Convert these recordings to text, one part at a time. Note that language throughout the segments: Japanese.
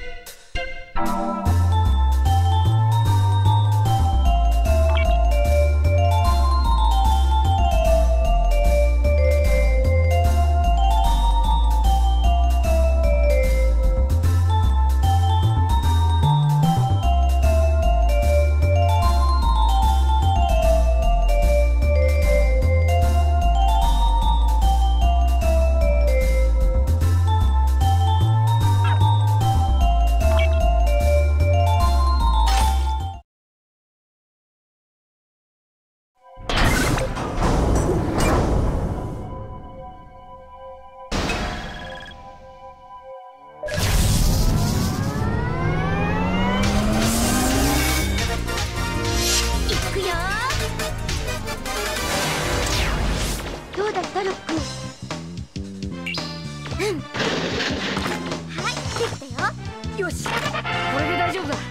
Beep. はい、できたよ。よし、これで大丈夫だ。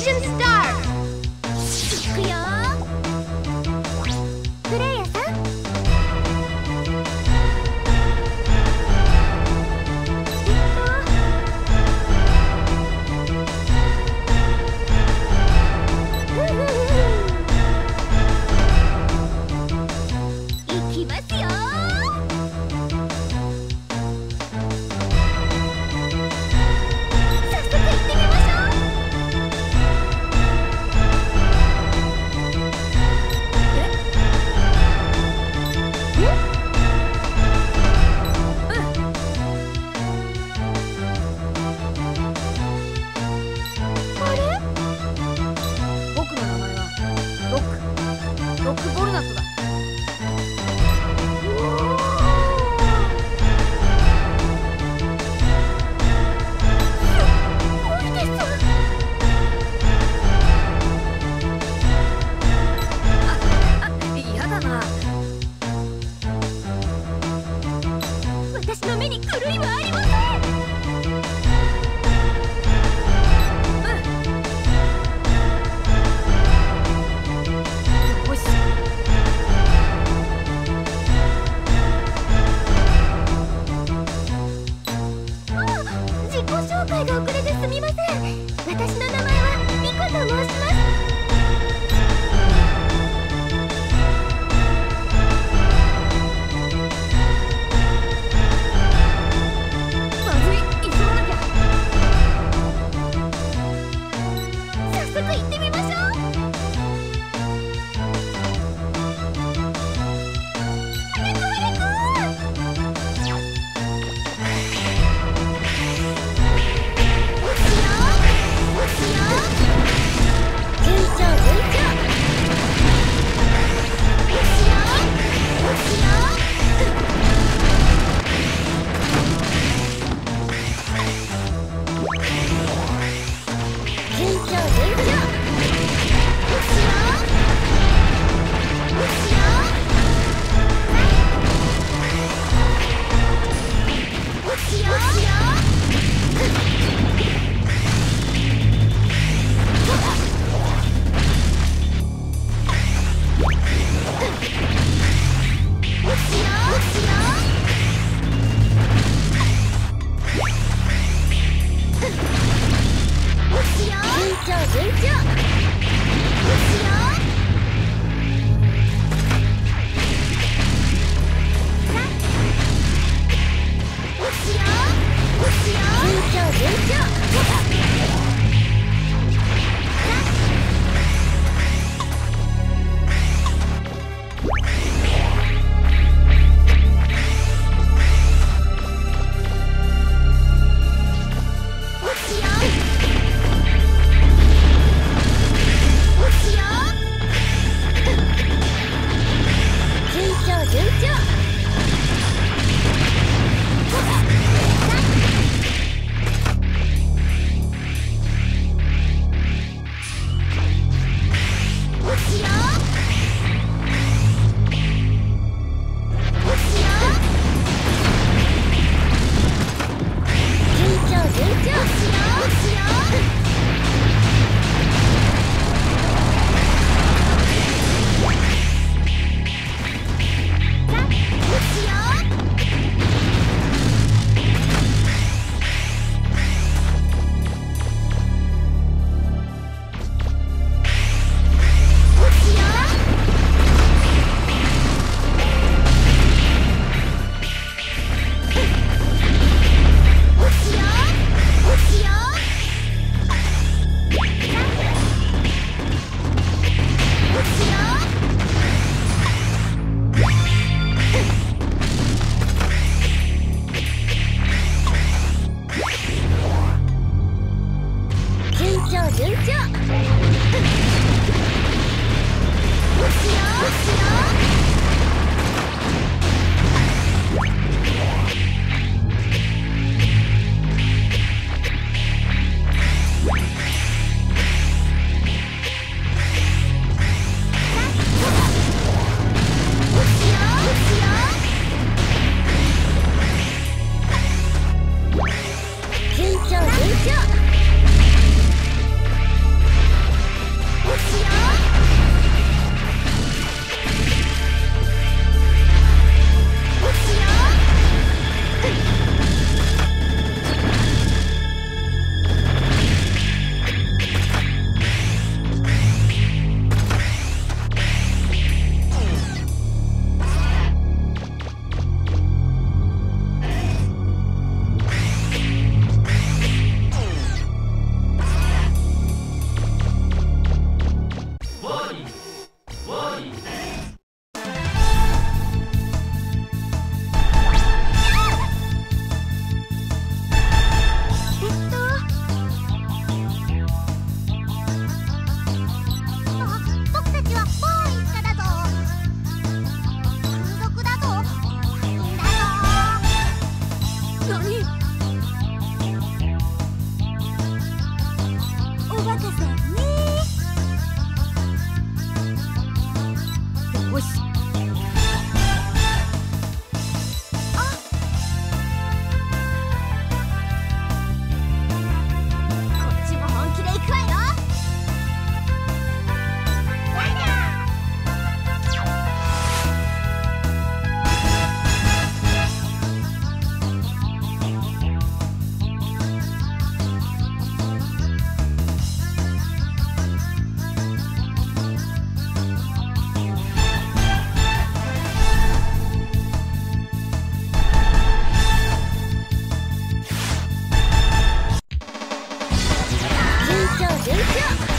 action star! ロックボルナットだ 얘 기.